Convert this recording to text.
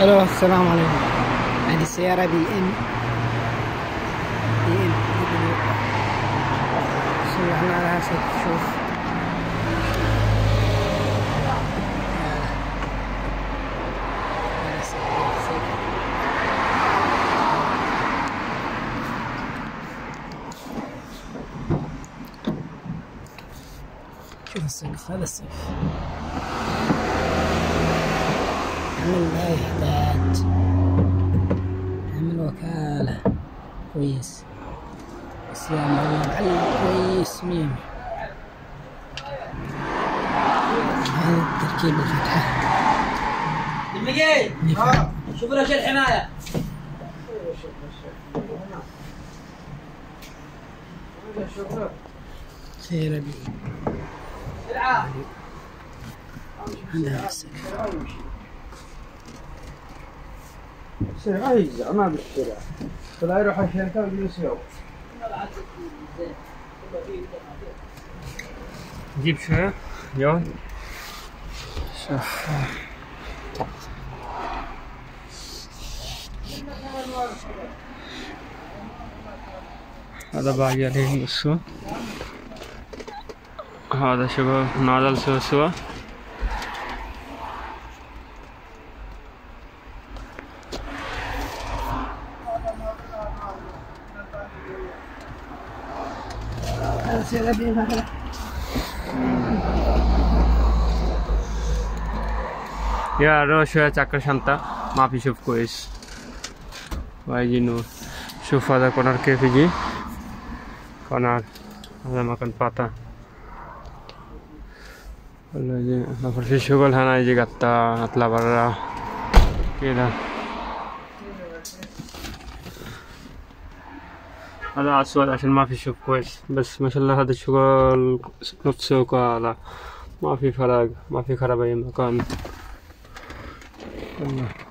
ألو السلام عليكم. هذه السيارة BM BM صلحنا لها ست شوف. شوف السقف هذا السقف. عمل لا يحتاج عمل وكالة. كويس. بس يا معلم معلم كويس مية هذا تركيب الفتحة المجيد شوف له شيء الحماية. سيارة بي سرعه السقف سرعة يجزع ما بالسرعة فلا يروح الشركة ويجلس يوم جيب شوية شوف هذا باقي عليه بصوا هذا شباب نازل سوا سوا Yară și aia țacă șanta, m-a fi șef cu ești. Vai ginu, șufa de conar chefigi, conar, asta mă când pata. Ala je, la fel și șugul hana je gatta, atla barra, kira. هذا أسود عشان ما في شوف كويس. بس ما شاء الله هذا الشغل نفسه كذا ما في فرق ما في خراب أي مكان. الله.